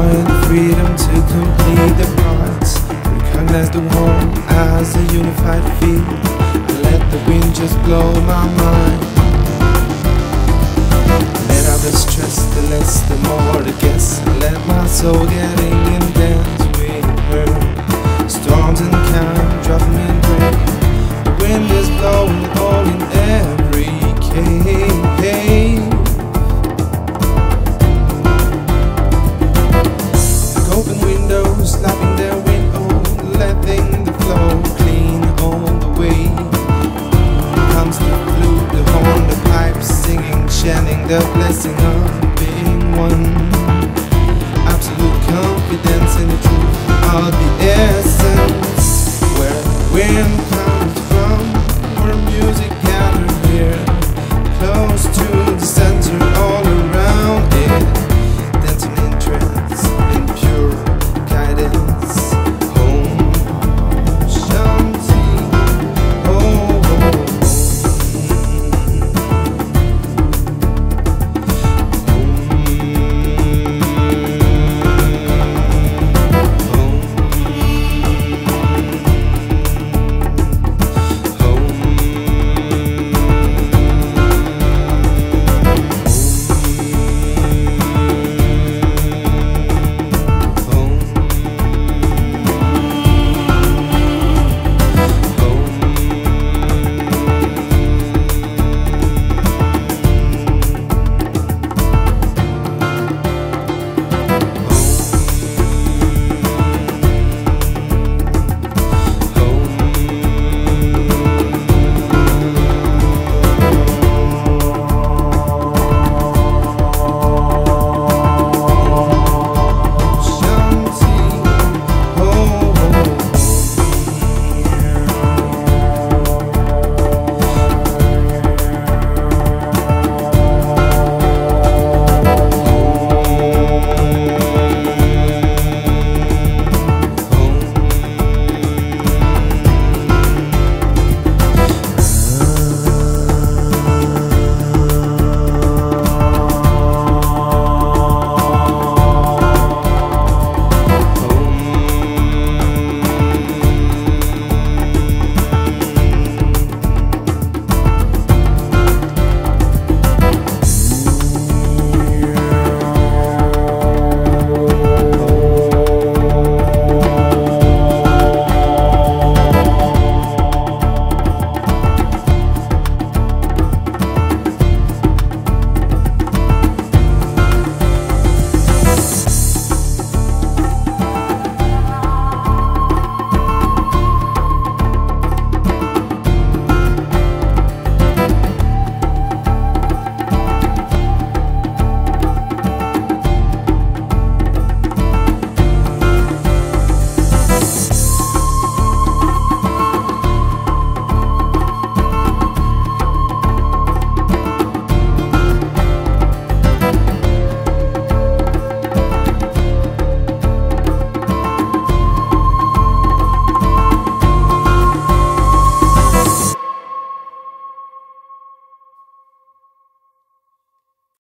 enjoying the freedom to complete the parts. Recognize the whole as a unified field. I let the wind just blow my mind. Let out the stress, the less, the more the guess. I let my soul get in and dance.